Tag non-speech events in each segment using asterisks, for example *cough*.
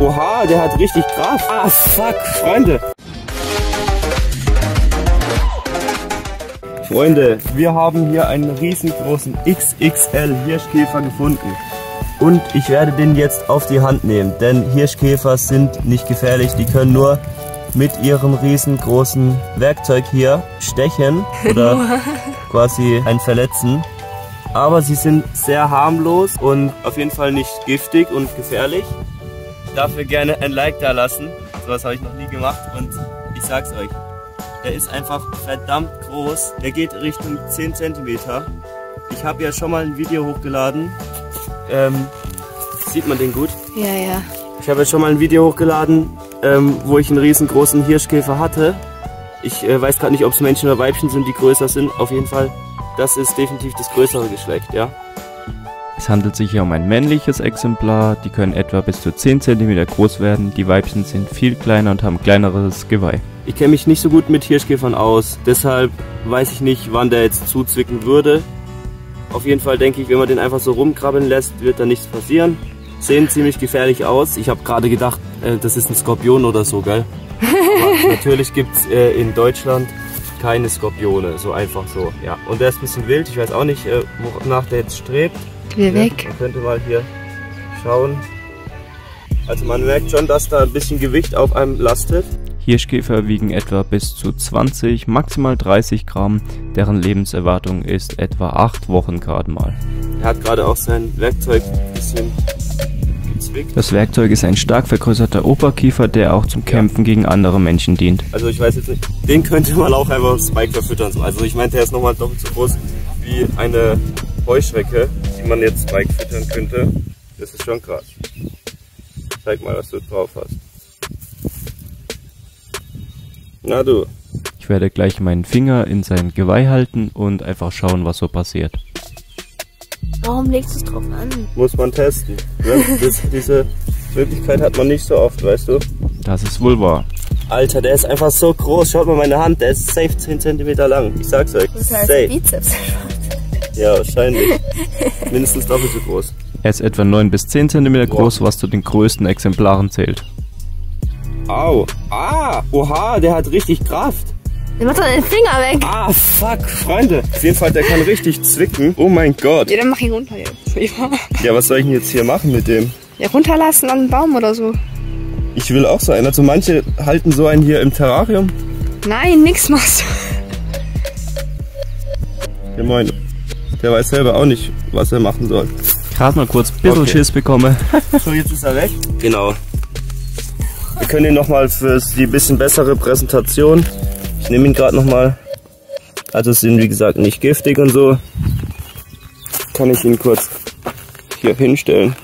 Oha, der hat richtig Kraft. Ah, fuck, Freunde. Freunde, wir haben hier einen riesengroßen XXL Hirschkäfer gefunden. Und ich werde den jetzt auf die Hand nehmen, denn Hirschkäfer sind nicht gefährlich. Die können nur mit ihrem riesengroßen Werkzeug hier stechen oder *laughs* quasi ein verletzen. Aber sie sind sehr harmlos und auf jeden Fall nicht giftig und gefährlich. Dafür gerne ein Like da lassen. Sowas habe ich noch nie gemacht und ich sag's euch. Der ist einfach verdammt groß. Der geht Richtung 10 cm. Ich habe ja schon mal ein Video hochgeladen. Ähm, sieht man den gut? Ja, ja. Ich habe ja schon mal ein Video hochgeladen, ähm, wo ich einen riesengroßen Hirschkäfer hatte. Ich äh, weiß gerade nicht, ob es Männchen oder Weibchen sind, die größer sind. Auf jeden Fall, das ist definitiv das größere Geschlecht, ja. Es handelt sich hier um ein männliches Exemplar, die können etwa bis zu 10 cm groß werden, die Weibchen sind viel kleiner und haben kleineres Geweih. Ich kenne mich nicht so gut mit Hirschkäfern aus, deshalb weiß ich nicht, wann der jetzt zuzwicken würde. Auf jeden Fall denke ich, wenn man den einfach so rumkrabbeln lässt, wird da nichts passieren. Sehen ziemlich gefährlich aus. Ich habe gerade gedacht, äh, das ist ein Skorpion oder so, gell? Aber *laughs* natürlich gibt es äh, in Deutschland keine Skorpione, so einfach so. Ja, und der ist ein bisschen wild. Ich weiß auch nicht, äh, wonach der jetzt strebt. Wir weg. Man könnte mal hier schauen. Also man merkt schon, dass da ein bisschen Gewicht auf einem lastet. Hirschkäfer wiegen etwa bis zu 20, maximal 30 Gramm. Deren Lebenserwartung ist etwa 8 Wochen gerade mal. Er hat gerade auch sein Werkzeug ein bisschen gezwickt. Das Werkzeug ist ein stark vergrößerter Oberkiefer, der auch zum Kämpfen gegen andere Menschen dient. Also ich weiß jetzt nicht, den könnte man auch einfach Spike verfüttern. Also ich meinte, er ist nochmal doppelt so groß wie eine Heuschrecke, die man jetzt Spike füttern könnte. Das ist schon krass. Zeig mal, was du drauf hast. Na du. Ich werde gleich meinen Finger in sein Geweih halten und einfach schauen, was so passiert. Warum legst du es drauf an? Muss man testen. Ne? Das, diese Möglichkeit hat man nicht so oft, weißt du? Das ist wohl wahr. Alter, der ist einfach so groß. Schaut mal meine Hand, der ist safe 10 cm lang. Ich sag's euch. Das heißt safe. Bizeps. Ja, wahrscheinlich. *laughs* Mindestens doppelt so groß. Er ist etwa 9 bis 10 cm groß, was zu den größten Exemplaren zählt. Au. Ah, oha, der hat richtig Kraft. Der macht doch den Finger weg. Ah, fuck, Freunde. Auf jeden Fall, der kann richtig zwicken. Oh mein Gott. Ja, dann mach ihn runter jetzt. *laughs* Ja. Was soll ich denn jetzt hier machen mit dem? ja, runterlassen an einen Baum oder so. Ich will auch so einen. Also manche halten so einen hier im Terrarium. Nein, nix machst du. Ja, moin. Der weiß selber auch nicht, was er machen soll. Gerade mal kurz ein bisschen Okay. Schiss bekomme. *laughs* So, jetzt ist er weg. Genau. Wir können ihn nochmal für die bisschen bessere Präsentation. Ich nehme ihn gerade nochmal. Also es sind wie gesagt nicht giftig und so. Kann ich ihn kurz hier hinstellen,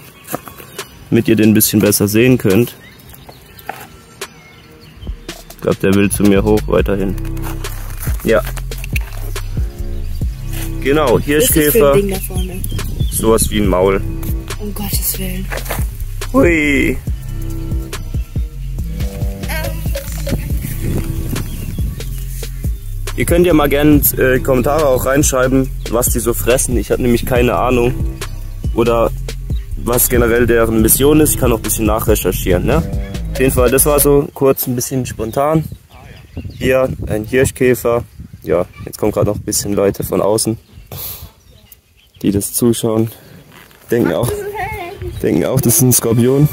damit ihr den ein bisschen besser sehen könnt. Ich glaube, der will zu mir hoch weiterhin. Ja. Genau, Hirschkäfer, Ding da vorne? sowas wie ein Maul. Um Gottes Willen. Hui. Ihr könnt ja mal gerne äh, Kommentare auch reinschreiben, was die so fressen. Ich habe nämlich keine Ahnung. Oder was generell deren Mission ist. Ich kann auch ein bisschen nachrecherchieren. Ne? Auf jeden Fall, das war so kurz ein bisschen spontan. Hier ein Hirschkäfer. Ja, jetzt kommen gerade noch ein bisschen Leute von außen, die das zuschauen. Denken auch, denken auch, das ist ein Skorpion.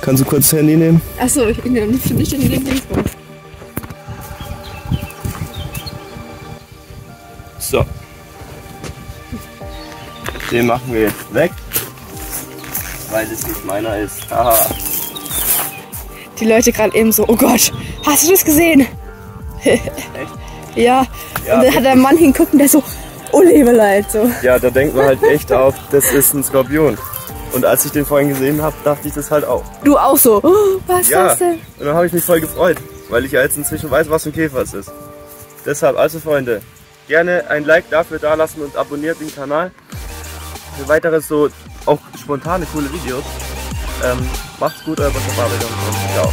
Kannst du kurz das Handy nehmen? Achso, ich bin ja nicht in den Dingsbums. So. Den machen wir jetzt weg. Weil es nicht meiner ist. Haha. Die Leute gerade eben so, oh Gott, hast du das gesehen? *laughs* ja. Ja, Und dann hat der Mann hinguckt und der so, oh Lebeleid, so. Ja, da denkt man halt echt auf, das ist ein Skorpion. Und als ich den vorhin gesehen habe, dachte ich das halt auch. Du auch so, oh, was ist Ja, das denn? und dann habe ich mich voll gefreut, weil ich ja jetzt inzwischen weiß, was für ein Käfer es ist. Deshalb, also Freunde, gerne ein Like dafür dalassen und abonniert den Kanal für weitere so auch spontane coole Videos. Ähm, macht's gut, euer Botschafter und ciao.